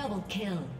Double kill.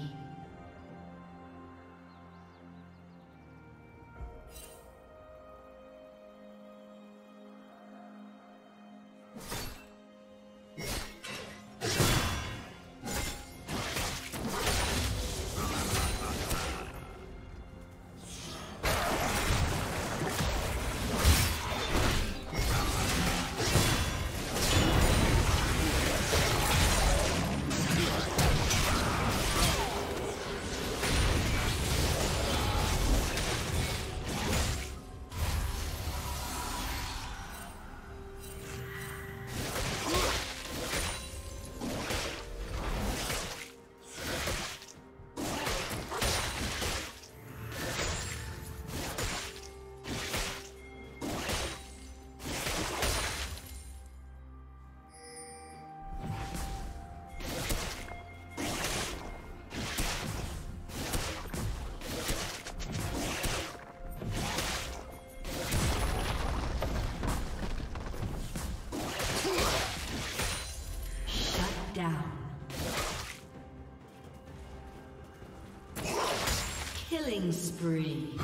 Killing spree.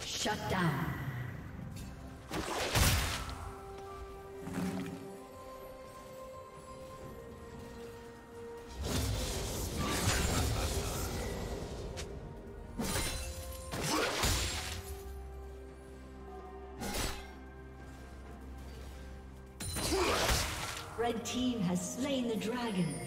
Shut down. Red team has slain the dragon.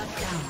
Shut down.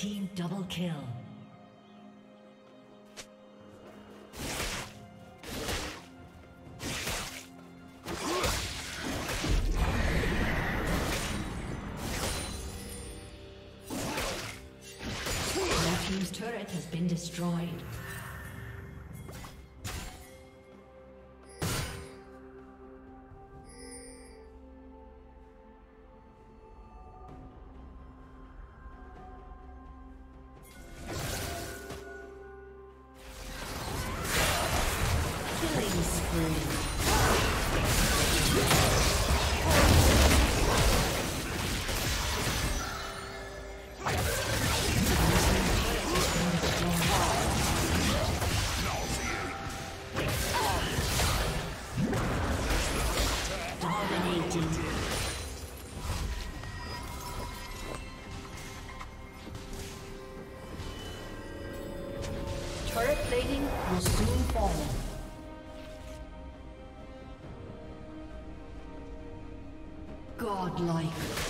team double kill. Red team's turret has been destroyed. Will soon fall. Godlike.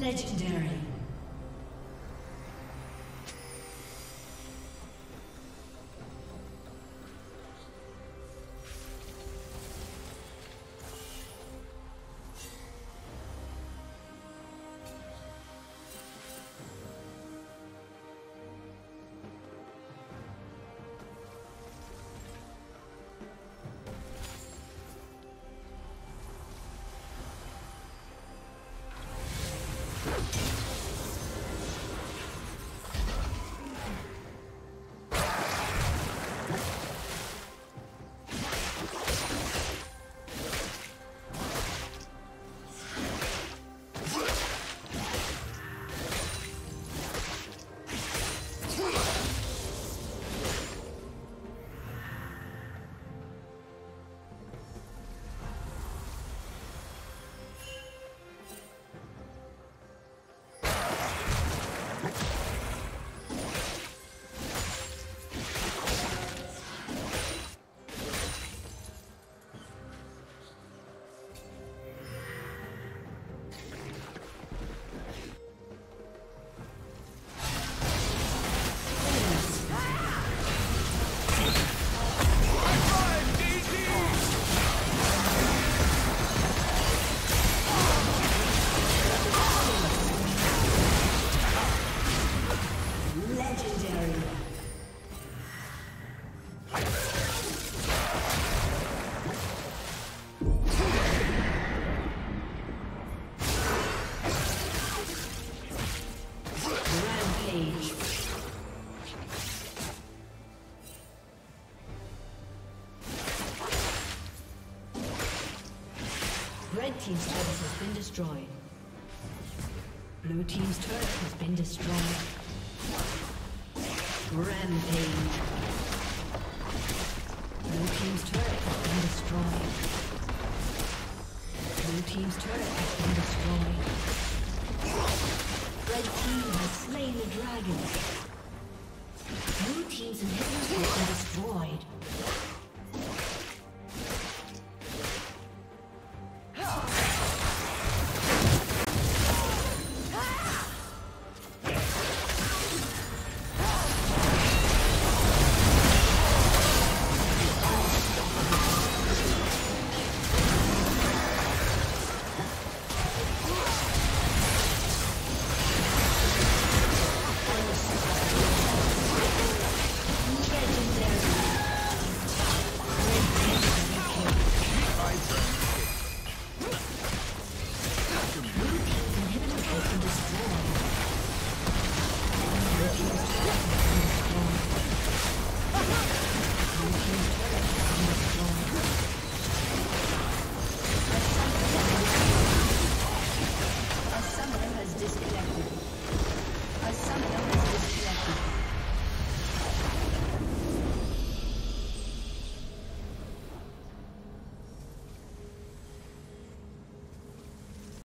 Legendary. Team's turret has been destroyed. Blue Team's turret has been destroyed. Rampage. Blue Team's turret has been destroyed. Blue Team's turret has been destroyed.